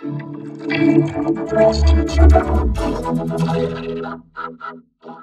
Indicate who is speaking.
Speaker 1: Thank you.